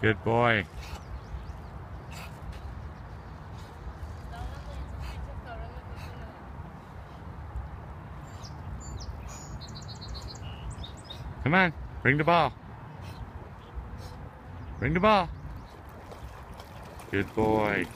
Good boy. Come on, bring the ball. Bring the ball. Good boy.